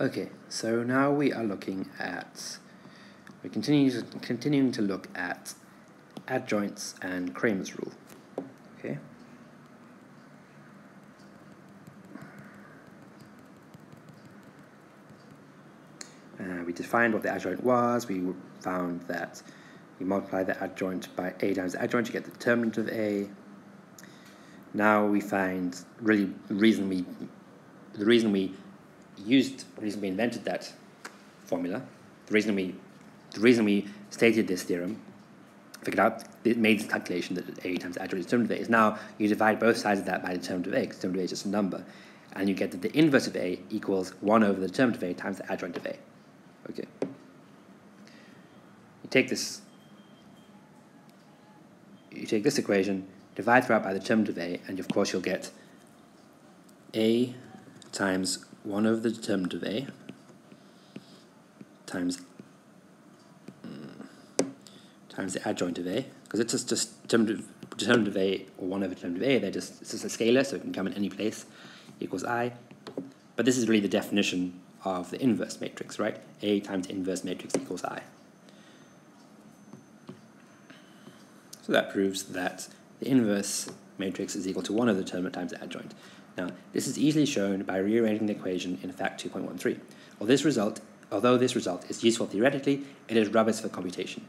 Okay, so now we are looking at, we're continuing to, continuing to look at adjoints and Cramer's rule. Okay. Uh, we defined what the adjoint was. We found that you multiply the adjoint by a times the adjoint, you get the determinant of a. Now we find really the reason we the reason we used the reason we invented that formula, the reason we the reason we stated this theorem, figured out it made this calculation that a times is determinant of a is now you divide both sides of that by the determinant of a, because determinant of a is just a number, and you get that the inverse of a equals one over the determinant of a times the adjoint of a. Okay. You take this you take this equation, divide throughout by the determinant of a, and of course you'll get a times 1 over the determinant of a times mm, times the adjoint of a, because it's just, just determinant, of, determinant of a or 1 over determinant of a, they're just, it's just a scalar, so it can come in any place, equals i. But this is really the definition of the inverse matrix, right? A times inverse matrix equals I. So that proves that the inverse matrix is equal to 1 over the determinant times the adjoint. Now, this is easily shown by rearranging the equation in fact 2.13. Although this result, although this result is useful theoretically, it is rubbish for computation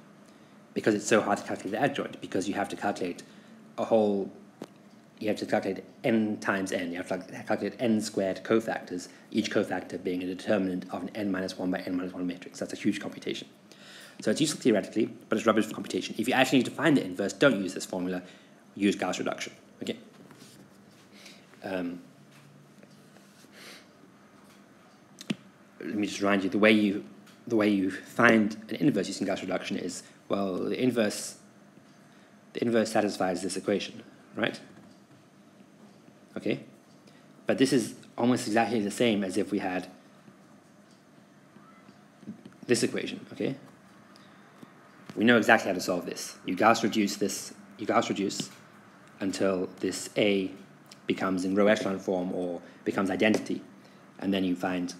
because it's so hard to calculate the adjoint because you have to calculate a whole you have to calculate n times n. You have to calculate n squared cofactors, each cofactor being a determinant of an n minus 1 by n minus 1 matrix. That's a huge computation. So it's useful theoretically, but it's rubbish for computation. If you actually need to find the inverse, don't use this formula. Use Gauss reduction. Okay. Um, let me just remind you the way you the way you find an inverse using Gauss reduction is well the inverse the inverse satisfies this equation, right? Okay? But this is almost exactly the same as if we had this equation, okay? We know exactly how to solve this. You Gauss reduce this, you Gauss reduce until this A becomes in row echelon form or becomes identity. And then you find,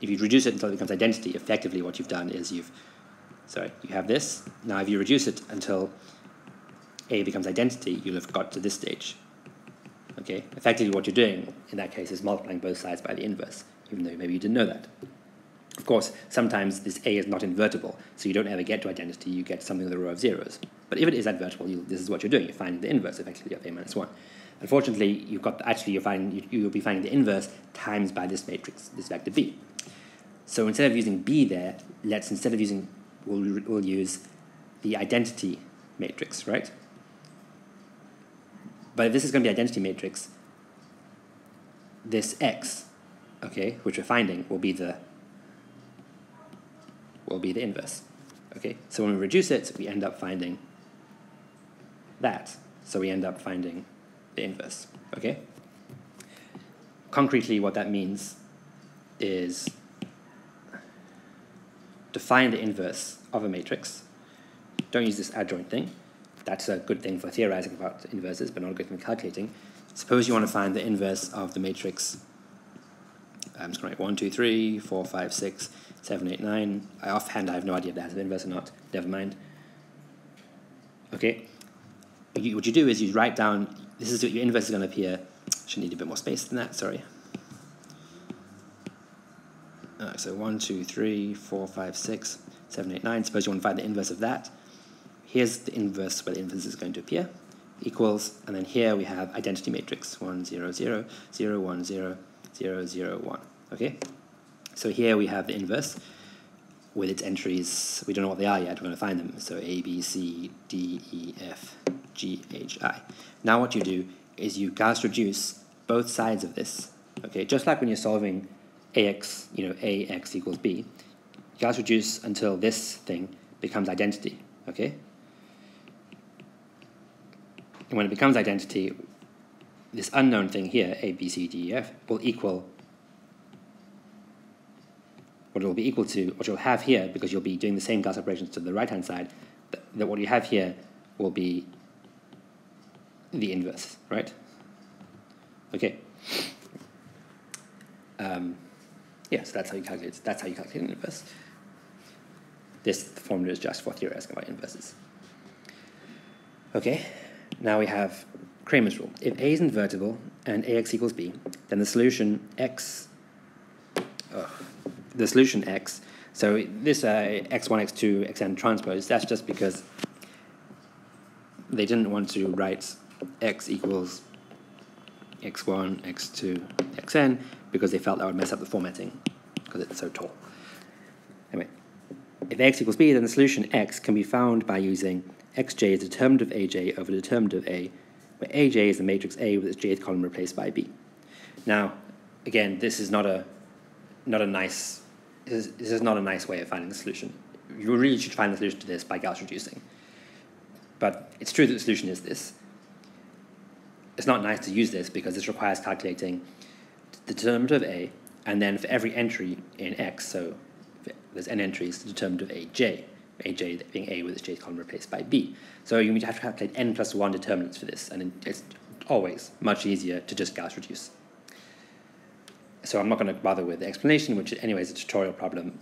if you reduce it until it becomes identity, effectively what you've done is you've, sorry, you have this. Now if you reduce it until A becomes identity, you'll have got to this stage. Okay, effectively what you're doing in that case is multiplying both sides by the inverse, even though maybe you didn't know that. Of course, sometimes this A is not invertible, so you don't ever get to identity, you get something with a row of zeros. But if it is invertible, this is what you're doing, you're finding the inverse effectively of A minus 1. Unfortunately, you've got, actually you're finding, you, will be finding the inverse times by this matrix, this vector B. So instead of using B there, let's, instead of using, we'll, we'll use the identity matrix, right? But if this is going to be identity matrix, this x, okay, which we're finding, will be the will be the inverse. Okay, so when we reduce it, we end up finding that. So we end up finding the inverse. Okay. Concretely, what that means is to find the inverse of a matrix. Don't use this adjoint thing. That's a good thing for theorizing about inverses, but not a good thing for calculating. Suppose you want to find the inverse of the matrix. I'm just going to write 1, 2, 3, 4, 5, 6, 7, 8, 9. I offhand I have no idea if that has an inverse or not. Never mind. Okay. What you do is you write down, this is what your inverse is going to appear. Should need a bit more space than that, sorry. So 1, 2, 3, 4, 5, 6, 7, 8, 9. Suppose you want to find the inverse of that here's the inverse where the inverse is going to appear, equals, and then here we have identity matrix, 1, 0, 0, 0, 1, 0, 0, 0, 1. Okay? So here we have the inverse with its entries. We don't know what they are yet. We're going to find them. So A, B, C, D, E, F, G, H, I. Now what you do is you Gauss reduce both sides of this. Okay, just like when you're solving AX, you know, AX equals B, you Gauss reduce until this thing becomes identity. Okay? And when it becomes identity, this unknown thing here, a, b, c, d, e, f, will equal what it will be equal to, what you'll have here, because you'll be doing the same Gauss operations to the right-hand side, that, that what you have here will be the inverse, right? Okay. Um, so that's how you calculate. That's how you calculate an inverse. This formula is just for theorizing about inverses. Okay, now we have Cramer's rule. If A is invertible and AX equals B, then the solution X, the solution X, so this uh, X1, X2, Xn transpose, that's just because they didn't want to write X equals X1, X2, Xn because they felt that would mess up the formatting because it's so tall. Anyway, if X equals B, then the solution X can be found by using Xj as the determinant of Aj over the determinant of A, where Aj is the matrix A with its jth column replaced by B. Now, again, this is not a not a nice this is, this is not a nice way of finding the solution. You really should find the solution to this by Gauss reducing. But it's true that the solution is this. It's not nice to use this because this requires calculating the determinant of A, and then for every entry in X, so there's n entries, the determinant of Aj, Aj being A with its jth column replaced by B. So you have to calculate n plus 1 determinants for this, and it's always much easier to just Gauss reduce. So I'm not going to bother with the explanation, which anyway is a tutorial problem